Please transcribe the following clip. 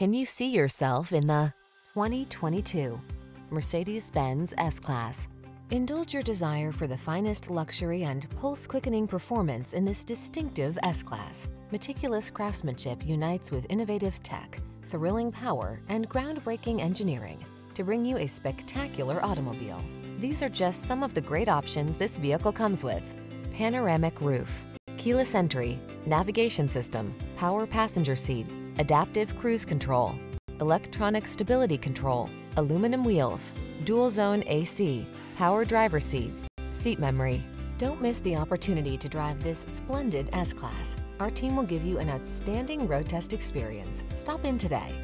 Can you see yourself in the 2022 Mercedes-Benz S-Class? Indulge your desire for the finest luxury and pulse-quickening performance in this distinctive S-Class. Meticulous craftsmanship unites with innovative tech, thrilling power, and groundbreaking engineering to bring you a spectacular automobile. These are just some of the great options this vehicle comes with. Panoramic roof, keyless entry, navigation system, power passenger seat, adaptive cruise control, electronic stability control, aluminum wheels, dual zone AC, power driver seat, seat memory. Don't miss the opportunity to drive this splendid S-Class. Our team will give you an outstanding road test experience. Stop in today.